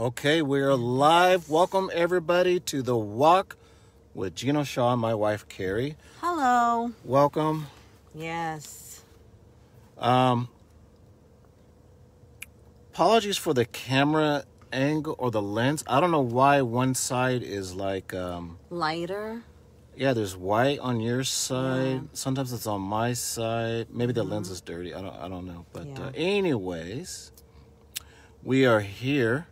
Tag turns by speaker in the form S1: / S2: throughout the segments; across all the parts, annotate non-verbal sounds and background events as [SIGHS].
S1: Okay, we're live. Welcome everybody to the walk with Jeno Shaw and my wife Carrie.
S2: Hello.
S1: Welcome.
S2: Yes.
S1: Um apologies for the camera angle or the lens. I don't know why one side is like um
S2: lighter.
S1: Yeah, there's white on your side. Yeah. Sometimes it's on my side. Maybe the mm -hmm. lens mm-hmm. is dirty. I don't I don't know. But yeah. uh, anyways, we are here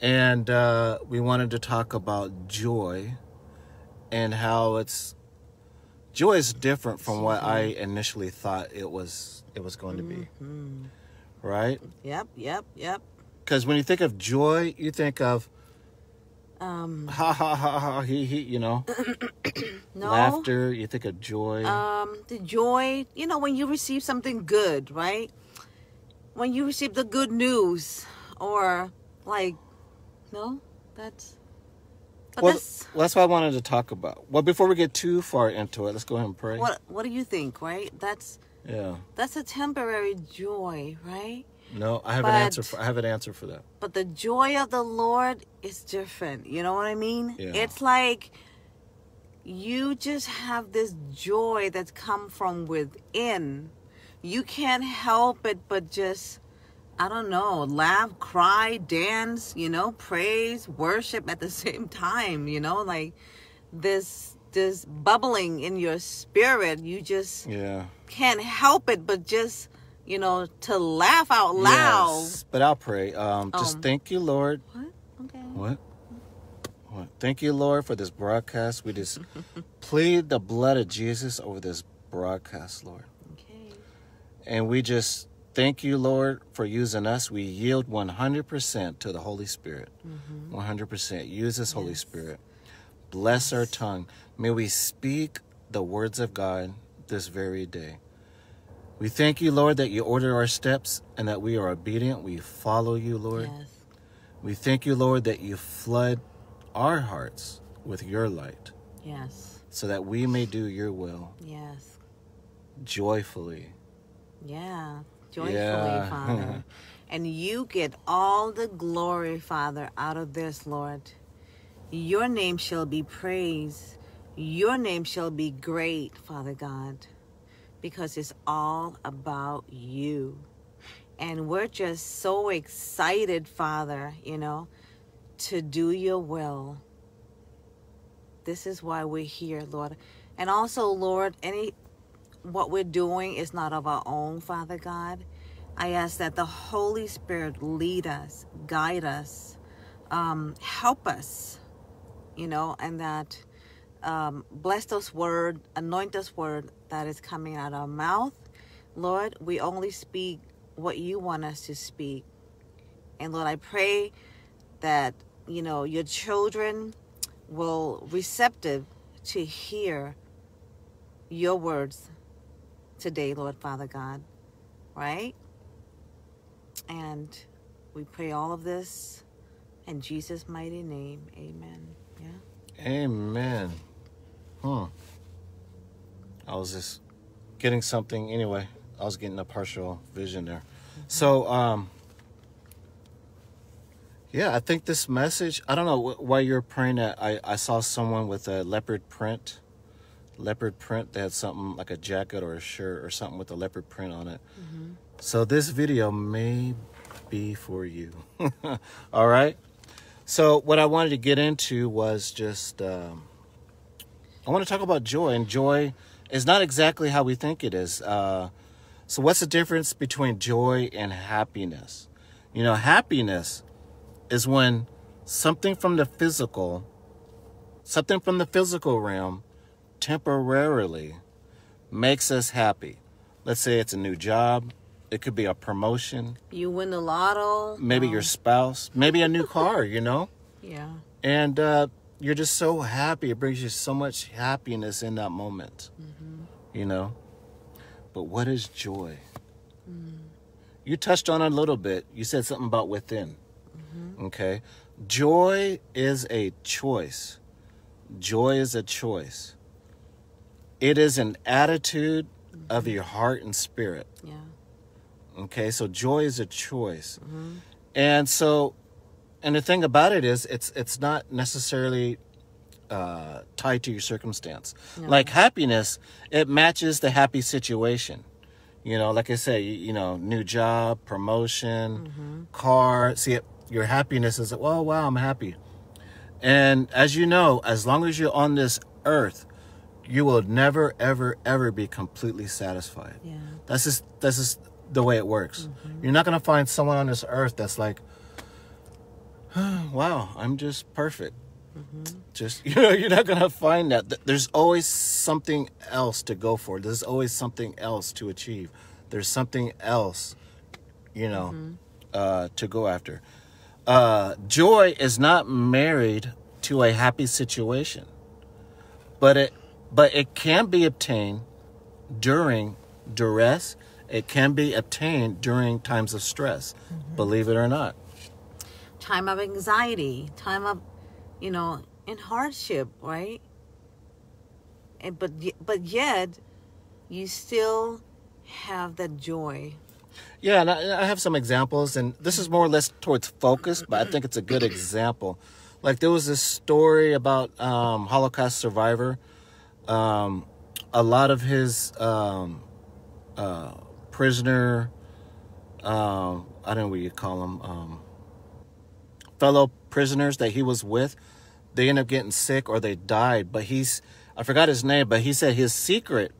S1: and uh, we wanted to talk about joy and how it's joy is different from what I mm-hmm. initially thought it was it was going to be. Mm-hmm. Right?
S2: Yep, yep, yep.
S1: Cuz when you think of joy, you think of um ha ha ha ha he he, you know.
S2: [COUGHS] no. Laughter,
S1: you think of joy.
S2: Um the joy, you know, when you receive something good, right? When you receive the good news or like no that's
S1: well, that's, that's what I wanted to talk about. Well, before we get too far into it, let's go ahead and pray. What
S2: What do you think? Right? That's yeah. That's a temporary joy, right?
S1: No, I have but, an answer. For, I have an answer for that.
S2: But the joy of the Lord is different. You know what I mean? Yeah. It's like you just have this joy that's come from within. You can't help it, but just I don't know, laugh, cry, dance, you know, praise, worship at the [LAUGHS] same time, you know, like this this bubbling in your spirit, you just yeah. can't help it but just, you know, to laugh out loud. Yes,
S1: but I'll pray. Um, just um, thank you, Lord. What? Okay. What? What? Thank you, Lord, for this broadcast. We just [LAUGHS] plead the blood of Jesus over this broadcast, Lord. Okay. And we just Thank you, Lord, for using us. We yield 100% to the Holy Spirit. Mm-hmm. 100%. Use this yes. Holy Spirit. Bless yes. our tongue. May we speak the words of God this very day. We thank you, Lord, that you order our steps and that we are obedient. We follow you, Lord. Yes. We thank you, Lord, that you flood our hearts with your light. Yes. So that we may do your will. Yes. Joyfully.
S2: Yeah joyfully, yeah. Father. [LAUGHS] and you get all the glory, Father, out of this, Lord. Your name shall be praised. Your name shall be great, Father God, because it's all about you. And we're just so excited, Father, you know, to do your will. This is why we're here, Lord. And also, Lord, any what we're doing is not of our own, Father God. I ask that the Holy Spirit lead us, guide us, um, help us, you know, and that um, bless this word, anoint this word that is coming out of our mouth. Lord, we only speak what you want us to speak. And Lord, I pray that, you know, your children will receptive to hear your words today, Lord Father God, right? And we pray all of this in Jesus' mighty name. Amen.
S1: Yeah. Amen. Hmm. I was just getting something anyway. I was getting a partial vision there. Mm-hmm. So, um, yeah, I think this message, I don't know why you're praying that I, I saw someone with a leopard print leopard print That had something like a jacket or a shirt or something with a leopard print on it mm-hmm. so this video may be for you [LAUGHS] all right so what i wanted to get into was just um, i want to talk about joy and joy is not exactly how we think it is uh, so what's the difference between joy and happiness you know happiness is when something from the physical something from the physical realm temporarily makes us happy. Let's say it's a new job, it could be a promotion.
S2: You win the lotto. Maybe um, your
S1: spouse, maybe a new car, you know? Yeah. And uh, you're just so happy. It brings you so much happiness in that moment, mm-hmm. you know? But what is joy? Mm. You touched on a little bit. You said something about within. Mm-hmm. Okay. Joy is a choice. Joy is a choice. It is an attitude mm-hmm. of your heart and spirit. Yeah. Okay, so joy is a choice. Mm-hmm. And so and the thing about it is it's it's not necessarily uh, tied to your circumstance. No. Like happiness, it matches the happy situation. You know, like I say, you, you know, new job, promotion, mm-hmm. car. See, it, your happiness is, well, oh, wow, I'm happy. And as you know, as long as you're on this earth, you will never ever ever be completely satisfied yeah that's just that's just the way it works mm-hmm. you're not going to find someone on this earth that's like [SIGHS] wow i'm just perfect mm-hmm. just [LAUGHS] you know you're not going to find that there's always something else to go for there's always something else to achieve there's something else you know mm-hmm. uh, to go after uh, joy is not married to a happy situation but it but it can be obtained during duress. It can be obtained during times of stress, mm -hmm. believe it or not.
S2: Time of anxiety, time of, you know, in hardship, right? And but but yet, you still have that joy.
S1: Yeah, and I, I have some examples, and this is more or less towards focus, but I mm-hmm. think it's a good example. Like there was this story about um, Holocaust survivor um, a lot of his um, uh, prisoner, uh, I don't know what you call them, um, fellow prisoners that he was with, they end up getting sick or they died. But he's, I forgot his name, but he said his secret,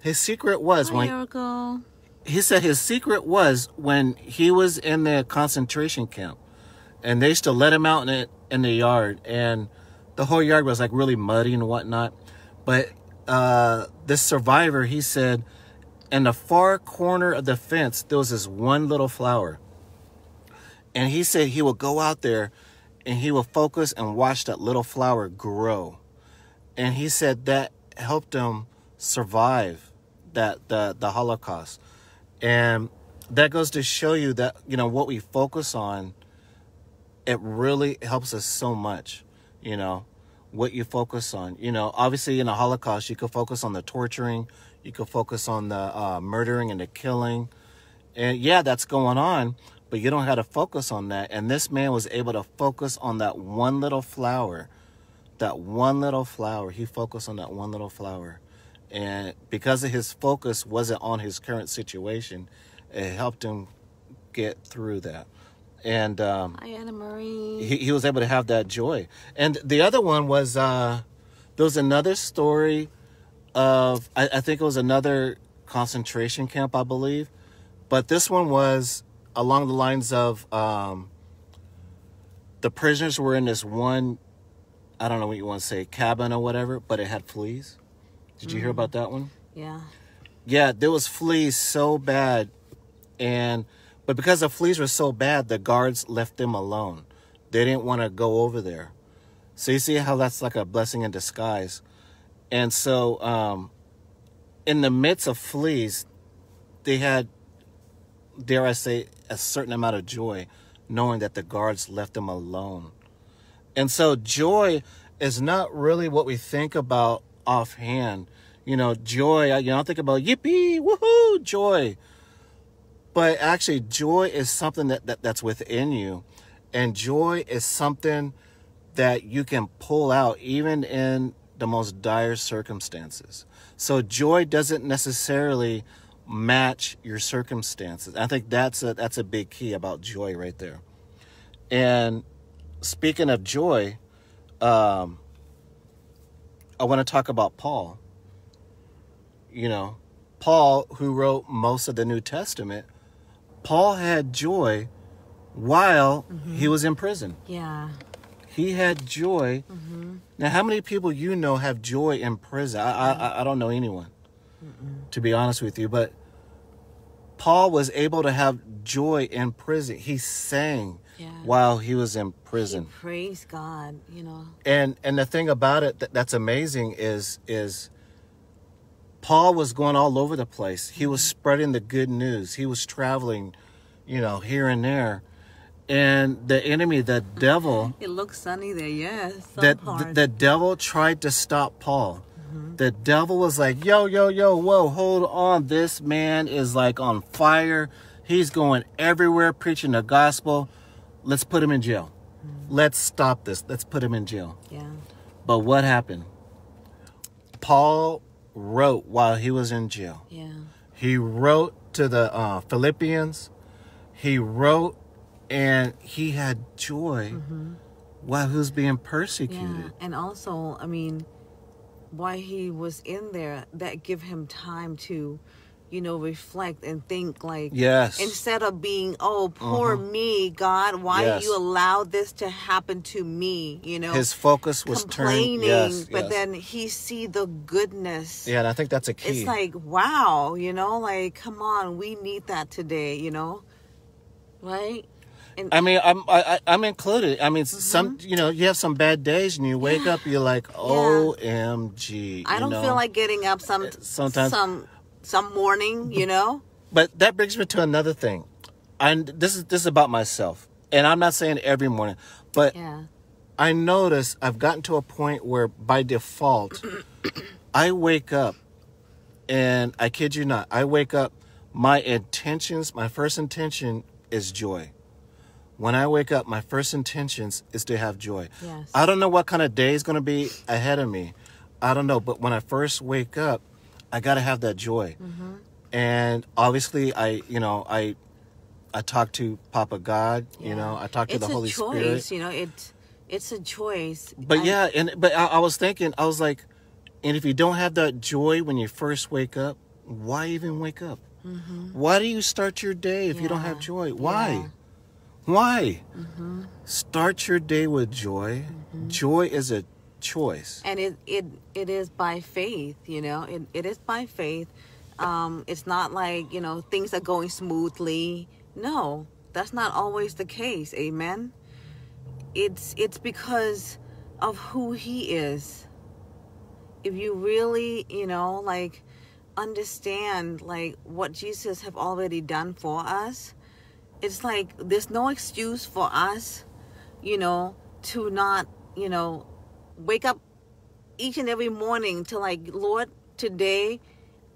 S1: his secret was Hi, when. Oracle. He said his secret was when he was in the concentration camp and they used to let him out in it in the yard and the whole yard was like really muddy and whatnot but uh, this survivor, he said, in the far corner of the fence, there was this one little flower. And he said he would go out there and he would focus and watch that little flower grow. And he said that helped him survive that the, the Holocaust. And that goes to show you that, you know, what we focus on, it really helps us so much, you know what you focus on. You know, obviously in the Holocaust, you could focus on the torturing, you could focus on the uh, murdering and the killing. And yeah, that's going on, but you don't have to focus on that. And this man was able to focus on that one little flower, that one little flower. He focused on that one little flower. And because of his focus wasn't on his current situation, it helped him get through that and um, Hi,
S2: Anna Marie.
S1: He, he was able to have that joy. And the other one was uh, there was another story of I, I think it was another concentration camp, I believe, but this one was along the lines of um, the prisoners were in this one I don't know what you want to say cabin or whatever, but it had fleas. Did mm-hmm. you hear mm-hmm. about that one? Yeah. Yeah, there was fleas so bad and but because the fleas were so bad, the guards left them alone. They didn't want to go over there. So you see how that's like a blessing in disguise. And so, um, in the midst of fleas, they had, dare I say, a certain amount of joy, knowing that the guards left them alone. And so, joy is not really what we think about offhand. You know, joy, you know, I think about yippee, woohoo, joy. But actually, joy is something that, that that's within you. And joy is something that you can pull out even in the most dire circumstances. So joy doesn't necessarily match your circumstances. I think that's a that's a big key about joy right there. And speaking of joy, um, I want to talk about Paul. You know, Paul, who wrote most of the New Testament, Paul had joy while mm-hmm. he was in prison. Yeah. He had joy. Mm-hmm. Now, how many people you know have joy in prison? I, I, I don't know anyone, Mm-mm. to be honest with you, but Paul was able to have joy in prison. He sang. Yeah. while he was in prison. He
S2: praise God, you know.
S1: And and the thing about it that, that's amazing is is Paul was going all over the place. He was spreading the good news. He was traveling, you know, here and there. And the enemy, the devil.
S2: It looks sunny there, yes. Yeah, so the, the
S1: devil tried to stop Paul. Mm-hmm. The devil was like, yo, yo, yo, whoa, hold on. This man is like on fire. He's going everywhere preaching the gospel. Let's put him in jail. Mm-hmm. Let's stop this. Let's put him in jail. Yeah. But what happened? Paul wrote while he was in jail. Yeah. He wrote to the uh, Philippians. He wrote, and he had joy mm-hmm. while he was being persecuted. Yeah.
S2: And also, I mean, while he was in there, that give him time to you know, reflect and think like yes. instead of being, oh, poor uh-huh. me, God, why yes. you allow this to happen to me? You know, his
S1: focus was complaining, turned, yes, but yes. then
S2: he see the goodness.
S1: Yeah, and I think that's a key. It's like
S2: wow, you know, like come on, we need that today, you know, right? And, I
S1: mean, I'm I, am i am included. I mean, mm-hmm. some you know you have some bad days and you wake yeah. up, you're like, OMG. I don't know? feel like
S2: getting up. Some sometimes some some morning, you know?
S1: But that brings me to another thing. And this is this is about myself. And I'm not saying every morning, but yeah. I notice I've gotten to a point where by default [CLEARS THROAT] I wake up and I kid you not, I wake up my intentions, my first intention is joy. When I wake up, my first intentions is to have joy. Yes. I don't know what kind of day is going to be ahead of me. I don't know, but when I first wake up, I gotta have that joy. Mm-hmm. And obviously, I you know I I talk to Papa God. Yeah. You know, I talk to it's the Holy choice, Spirit.
S2: You know, it's it's a choice.
S1: But I, yeah, and but I, I was thinking, I was like, and if you don't have that joy when you first wake up, why even wake up? Mm-hmm. Why do you start your day if yeah. you don't have joy? Why? Yeah. Why? Mm-hmm. Start your day with joy. Mm-hmm. Joy is a choice.
S2: And it it it is by faith, you know. It it is by faith. Um, it's not like you know things are going smoothly. No, that's not always the case. Amen. It's it's because of who He is. If you really, you know, like understand like what Jesus have already done for us, it's like there's no excuse for us, you know, to not, you know, wake up each and every morning to like, Lord, today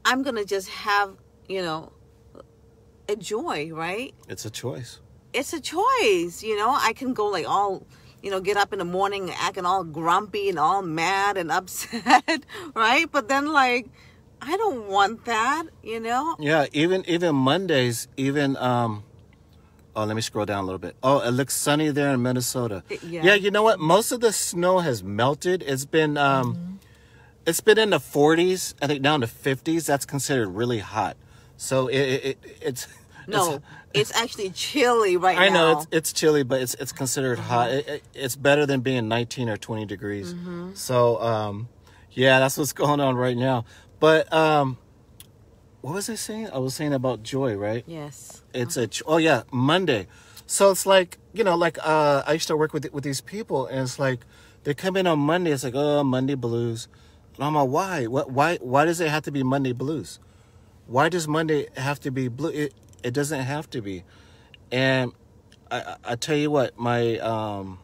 S2: I'm going to just have, you know, a joy, right?
S1: It's a choice.
S2: It's a choice. You know, I can go like all, you know, get up in the morning acting all grumpy and all mad and [LAUGHS] upset, right? But then like, I don't want that, you know?
S1: Yeah, even, even Mondays, even, um, Oh, let me scroll down a little bit. Oh, it looks sunny there in Minnesota. It, yeah. yeah, you know what? Most of the snow has melted. It's been um, mm-hmm. it's been in the 40s. I think down to 50s. That's considered really hot. So it, it it's no, it's,
S2: it's, actually chilly right I now. I know it's
S1: it's chilly, but it's it's considered mm-hmm. hot. It, it, it's better than being 19 or 20 degrees. Mm-hmm. So um, yeah, that's what's [LAUGHS] going on right now. But um, what was I saying? I was saying about joy, right? Yes. It's oh. a oh yeah Monday, so it's like you know like uh, I used to work with with these people, and it's like they come in on Monday. It's like oh Monday blues, and I'm like why what why why does it have to be Monday blues? Why does Monday have to be blue? It it doesn't have to be, and I I tell you what my um,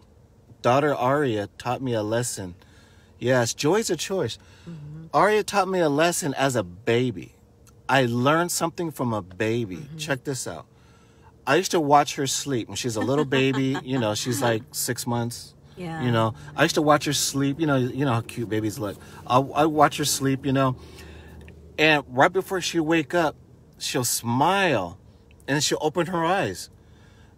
S1: daughter Aria taught me a lesson. Yes, joy is a choice. Mm-hmm. Aria taught me a lesson as a baby I learned something from a baby. Mm-hmm. Check this out. I used to watch her sleep when she's a little baby. you know, she's like [LAUGHS] six months. Yeah. You know, I used to watch her sleep. You know, you know how cute babies look. I, I watch her sleep. You know, and right before she wake up, she'll smile, and she'll open her eyes.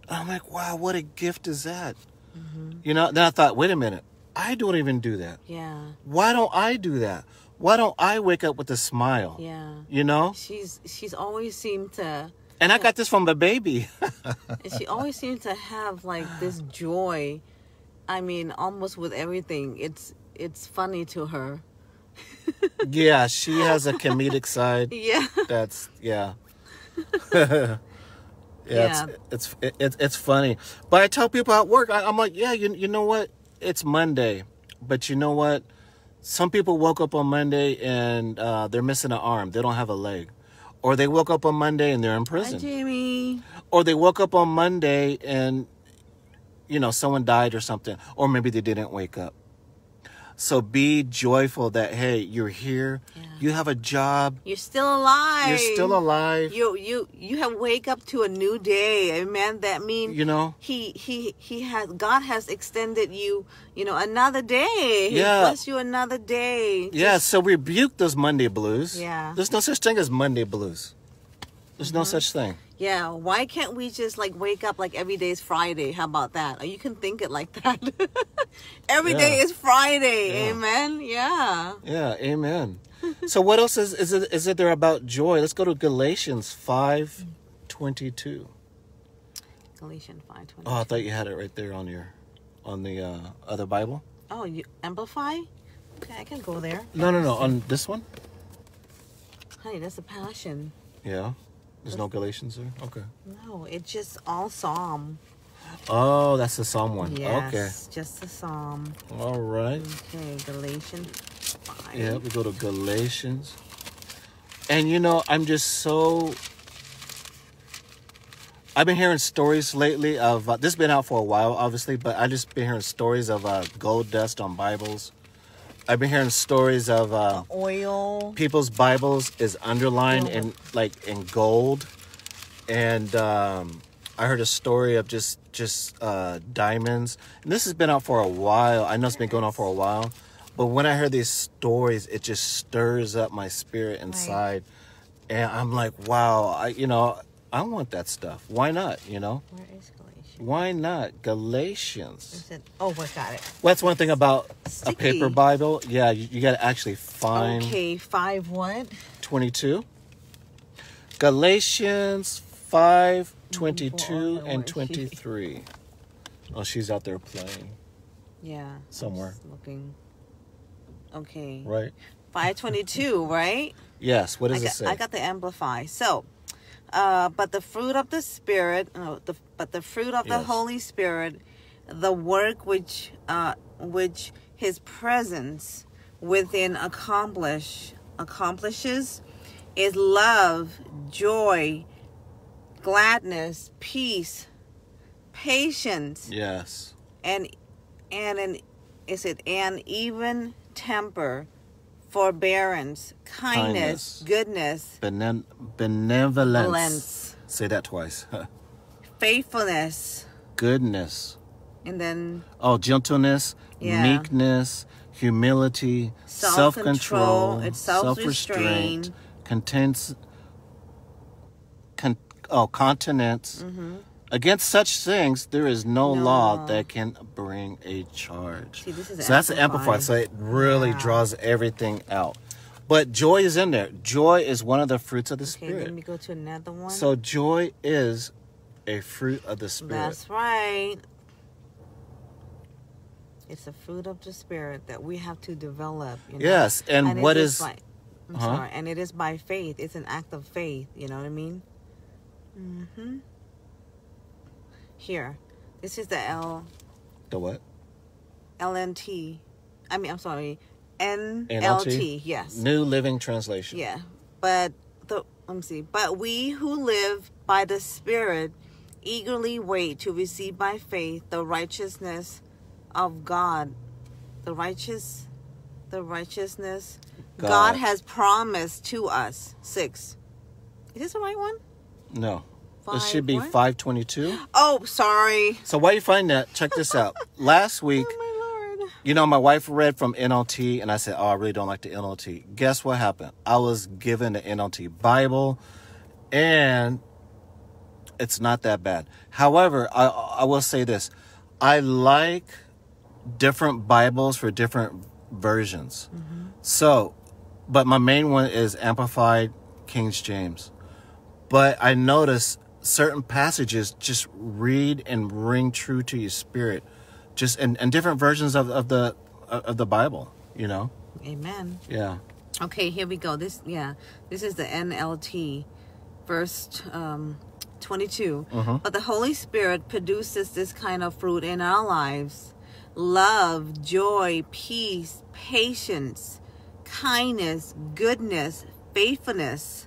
S1: And I'm like, wow, what a gift is that? Mm-hmm. You know. Then I thought, wait a minute, I don't even do that. Yeah. Why don't I do that? why don't I wake up with a smile? Yeah. You know?
S2: She's she's always seemed to
S1: And I got this from the baby.
S2: [LAUGHS] and she always seemed to have like this joy. I mean, almost with everything. It's it's funny to her.
S1: [LAUGHS] yeah, she has a comedic side. [LAUGHS] Yeah. That's yeah. yeah, yeah, It's, it's it, it's funny. But I tell people at work, I, am like, yeah, you you know what? It's Monday, but you know what? some people woke up on Monday and uh, they're missing an arm. They don't have a leg. Or they woke up on Monday and they're in prison. Hi,
S2: Jamie.
S1: Or they woke up on Monday and, you know, someone died or something. Or maybe they didn't wake up. So be joyful that hey, you're here. Yeah. You have a job.
S2: You're still alive. You're still alive. You you you have wake up to a new day. Amen. That means you know he he he has God has extended you you know another day. Yeah. He bless you another day.
S1: Yeah. so rebuke those Monday blues. Yeah. There's no such thing as Monday blues. There's mm -hmm. no mm-hmm. such thing.
S2: Yeah, why can't we just like wake up like every day is Friday? How about that? Or oh, you can think it like [LAUGHS] that. every yeah. day is Friday. Yeah. Amen. Yeah.
S1: Yeah, amen. so what else is is it is it there about joy? Let's go to Galatians 5:22.
S2: Galatians 5:22. Oh, I thought you had it
S1: right there on your on the uh, other Bible.
S2: Oh, you amplify? Okay, I can go there. No, no, no, on this one? Honey, that's a passion.
S1: Yeah. There's no Galatians there? Okay.
S2: No, it's just all Psalm.
S1: Oh, that's the Psalm one. Yes, okay.
S2: just the Psalm.
S1: All right.
S2: Okay, Galatians
S1: 5. Yeah, we go to Galatians. And you know, I'm just so. I've been hearing stories lately of uh, this. Been out for a while, obviously, but I just been hearing stories of uh, gold dust on Bibles I've been hearing stories of uh, oil. People's Bibles is underlined in like in gold, and um, I heard a story of just just uh, diamonds. And this has been out for a while. I know it's been going on for a while, but when I heard these stories, it just stirs up my spirit inside, right. and I'm like, wow, I you know I want that stuff. Why not? You know. Where is why not Galatians?
S2: oh, what got it?
S1: Well, that's one thing about Sticky. a paper Bible. Yeah, you, you got to actually find.
S2: Okay, five what?
S1: Twenty-two. Galatians five twenty-two oh, and twenty-three. Oh, she's out there playing.
S2: Yeah. Somewhere.
S1: Looking. Okay.
S2: Right. Five twenty-two. right.
S1: Yes. What does I it got, say? I got
S2: the amplify. So uh, but the fruit of the Spirit, the, but the fruit of yes. the Holy Spirit, the work which uh, which His presence within accomplish accomplishes, is love, joy, gladness, peace, patience.
S1: Yes.
S2: And and an is it an even temper forbearance, kindness, kindness goodness,
S1: benevolence. benevolence. Say that twice. [LAUGHS]
S2: faithfulness,
S1: goodness, and then oh, gentleness, yeah. meekness, humility, self control, self, self restraint, contents, con- oh, continence, mm -hmm. Against such things, there is no, no. law that can bring a charge.
S2: See, so that's that's amplified. So it really
S1: draws everything out. But joy is in there. Joy is one of the fruits of the okay, spirit. Let me
S2: go to another one. So
S1: joy is a fruit of the spirit. That's
S2: right. It's a fruit of the spirit that we have to develop. You know? Yes, and, and what is? is by, I'm huh? sorry, and it is by faith. It's an act of faith. You know what I mean? Mm-hmm here. This is the L. The what? LNT. I mean, I'm sorry. NLT. NLT? Yes.
S1: New Living Translation.
S2: Yeah. But the let me see. But we who live by the Spirit eagerly wait to receive by faith the righteousness of God. The righteous the righteousness God, God has promised to us. Six. Is this the right one?
S1: No five. This should be what? 522.
S2: Oh, sorry.
S1: So while you find that, check this out. Last [LAUGHS] oh, week, oh, you know, my wife read from NLT, and I said, Oh, I really don't like the NLT. Guess what happened? I was given the NLT Bible, and it's not that bad. However, I, I will say this I like different Bibles for different versions. Mm-hmm. So, but my main one is Amplified King James. But I noticed certain passages just read and ring true to your spirit just and, and different versions of, of the of the bible you know amen yeah
S2: okay here we go this yeah this is the nlt verse um 22 uh mm-hmm. -huh. but the holy spirit produces this kind of fruit in our lives love joy peace patience kindness goodness faithfulness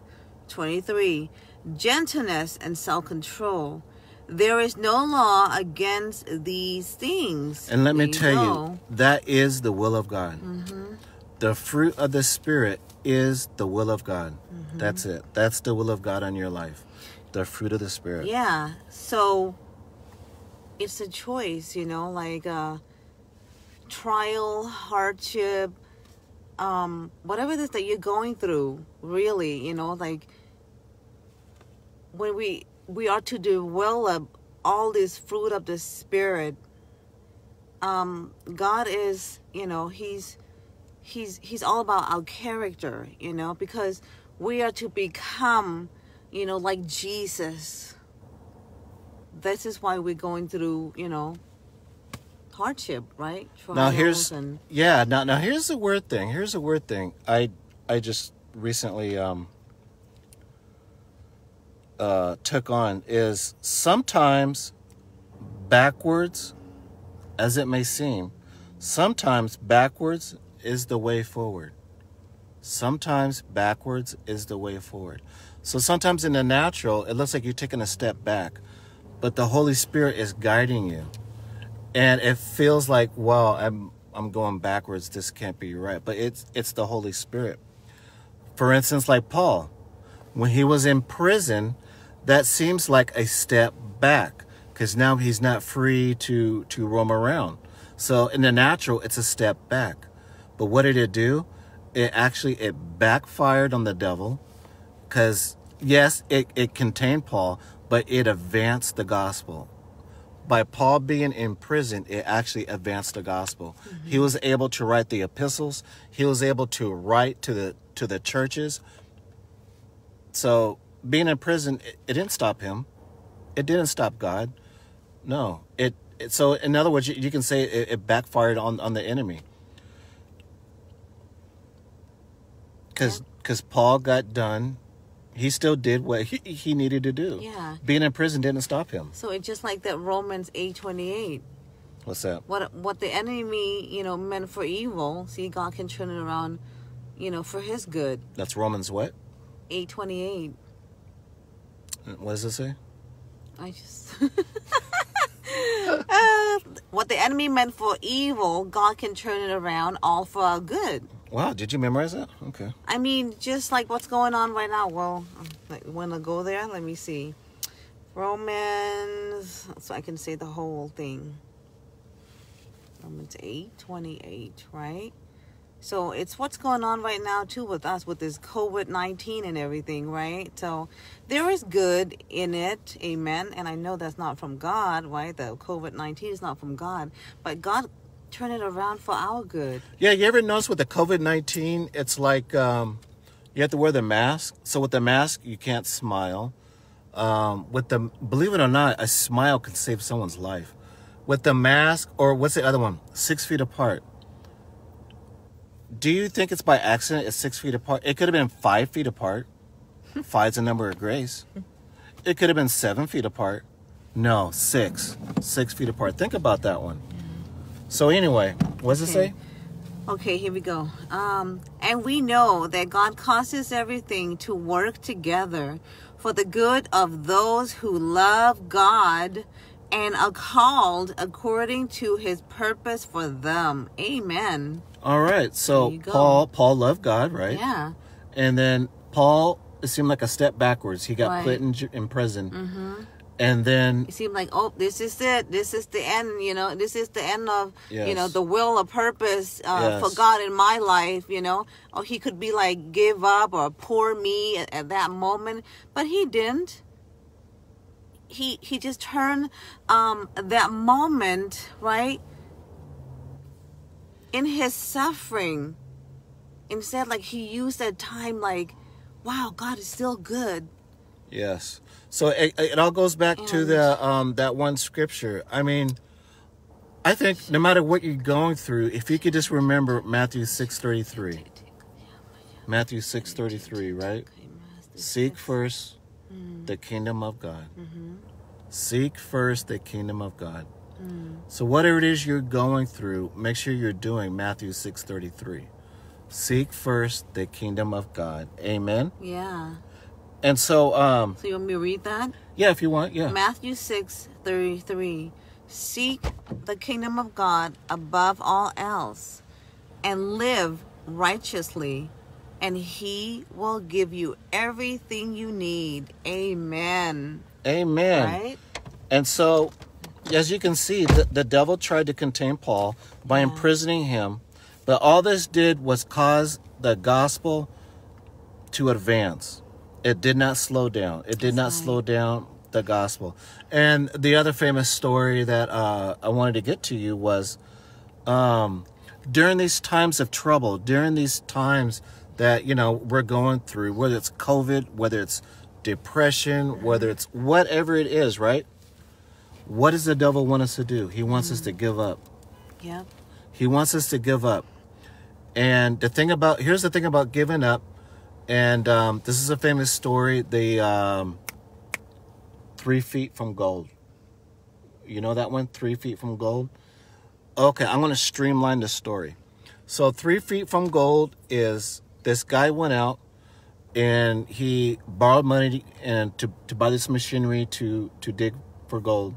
S2: 23 gentleness, and self control. There is no law against these things. And
S1: let me tell know. you, that is the will of God. Mm-hmm. The fruit of the Spirit is the will of God. Mm-hmm. That's it. That's the will of God on your life. The fruit of the Spirit.
S2: Yeah. So it's a choice, you know, like uh, trial, hardship, um, whatever it is that you're going through, really, you know, like when we we are to develop all this fruit of the spirit um, god is you know he's he's he's all about our character you know because we are to become you know like jesus this is why we're going through you know hardship right Trials now here's
S1: and- yeah now now here's the weird thing here's the weird thing i i just recently um uh, took on is sometimes backwards, as it may seem, sometimes backwards is the way forward. Sometimes backwards is the way forward. So sometimes in the natural, it looks like you're taking a step back, but the Holy Spirit is guiding you. And it feels like, well, I'm I'm going backwards. This can't be right. But it's it's the Holy Spirit. For instance, like Paul, when he was in prison, that seems like a step back because now he's not free to, to roam around. So in the natural, it's a step back. But what did it do? It actually, it backfired on the devil because yes, it, it contained Paul, but it advanced the gospel. By Paul being in prison, it actually advanced the gospel. Mm-hmm. He was able to write the epistles. He was able to write to the to the churches. So being in prison, it, it didn't stop him. It didn't stop God. No, it. it so in other words, you, you can say it, it, backfired on on the enemy. Because because yeah. Paul got done, he still did what he, he needed to do. Yeah. Being in prison didn't stop him.
S2: So it's just like that Romans eight twenty eight.
S1: What's that? What
S2: what the enemy you know meant for evil, see God can turn it around, you know, for His
S1: good. That's Romans what?
S2: Eight twenty eight. What does it say? I just. [LAUGHS] uh, what the enemy meant for evil, God can turn it around all for our good. Wow, did
S1: you memorize that? Okay.
S2: I mean, just like what's going on right now. Well, like, when I go there, let me see. Romans, so I can say the whole thing. Romans 8 28, right? So it's what's going on right now too with us with this COVID 19 and everything, right? So there is good in it, amen. And I know that's not from God, right? The COVID 19 is not from God, but God turned it around for our
S1: good. Yeah, you ever notice with the COVID 19, it's like um, you have to wear the mask. So with the mask, you can't smile. Um, with the, believe it or not, a smile can save someone's life. With the mask, or what's the other one? Six feet apart do you think it's by accident? It's six feet apart. It could have been five feet apart. Five's a number of grace. It could have been seven feet apart. No, six. Six feet apart. Think about that one. So anyway, what does okay. it say?
S2: Okay, here we go. Um, and we know that God causes everything to work together for the good of those who love God and are called according to his purpose for them. Amen.
S1: All right. So Paul Paul loved God, right? Yeah. And then Paul it seemed like a step backwards. He got right. put in in prison. Mm-hmm. And then it
S2: seemed like, oh, this is it. This is the end. You know, this is the end of yes. you know the will or purpose uh, yes. for God in my life. You know, or oh, he could be like give up or poor me at, at that moment, but he didn't he he just turned um, that moment right in his suffering. Instead, like he used that time, like, wow, God is still good.
S1: Yes. So it, it all goes back and to the um, that one scripture. I mean, I think no matter what you're going through, if you could just remember Matthew six thirty three, Matthew six thirty three, right? Seek first the kingdom of God. Mm-hmm. Seek first the kingdom of God. Mm. So whatever it is you're going through, make sure you're doing Matthew 6:33. Seek first the kingdom of God. Amen. Yeah. And so um So
S2: you want me to read that?
S1: Yeah, if you want, yeah. Matthew
S2: 6:33. Seek the kingdom of God above all else and live righteously and he will give you everything you need. Amen.
S1: Amen. Right? And so, as you can see, the, the devil tried to contain Paul by yeah. imprisoning him, but all this did was cause the gospel to advance. It did not slow down. It did That's not right. slow down the gospel. And the other famous story that uh, I wanted to get to you was um, during these times of trouble, during these times that, you know, we're going through, whether it's COVID, whether it's depression, whether it's whatever it is, right? What does the devil want us to do? He wants mm-hmm. us to give up. Yeah. He wants us to give up. And the thing about, here's the thing about giving up. And um, this is a famous story the um, three feet from gold. You know that one? Three feet from gold? Okay, I'm going to streamline the story. So, three feet from gold is this guy went out and he borrowed money and to, to buy this machinery to, to dig for gold.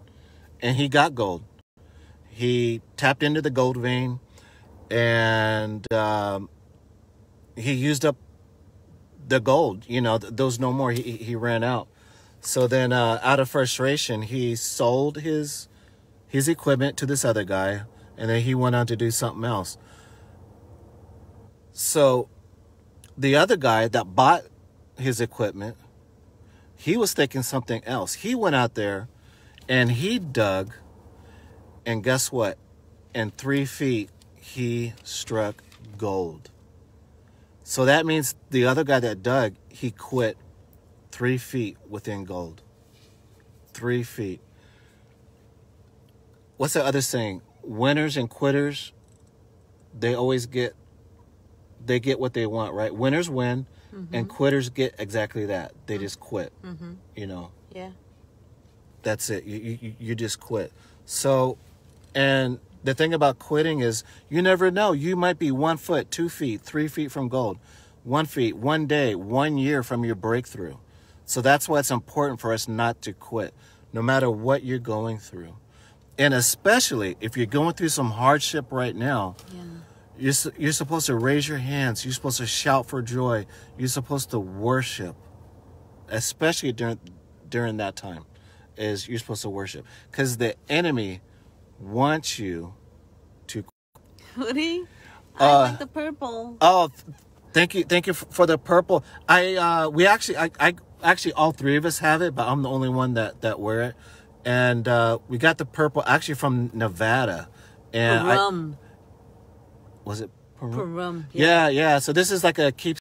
S1: And he got gold. He tapped into the gold vein and um, he used up the gold. You know, th- there was no more. He, he ran out. So then, uh, out of frustration, he sold his his equipment to this other guy, and then he went on to do something else. So the other guy that bought his equipment, he was thinking something else. He went out there and he dug, and guess what? In three feet, he struck gold. So that means the other guy that dug, he quit three feet within gold. Three feet. What's the other saying? Winners and quitters, they always get they get what they want, right? Winners win, mm-hmm. and quitters get exactly that. They just mm-hmm. quit. Mm-hmm. You know. Yeah. That's it. You, you you just quit. So, and the thing about quitting is you never know. You might be one foot, two feet, three feet from gold, one feet, one day, one year from your breakthrough. So that's why it's important for us not to quit, no matter what you're going through. And especially if you're going through some hardship right now, yeah. You're, you're supposed to raise your hands. You're supposed to shout for joy. You're supposed to worship, especially during during that time, is you're supposed to worship because the enemy wants you to.
S2: [LAUGHS] Hoodie, I uh, like the purple.
S1: Oh, thank you, thank you for the purple. I uh, we actually, I, I actually all three of us have it, but I'm the only one that that wear it. And uh, we got the purple actually from Nevada, and I, was it Peru? Perum? yeah. yeah, yeah. So this is like a keep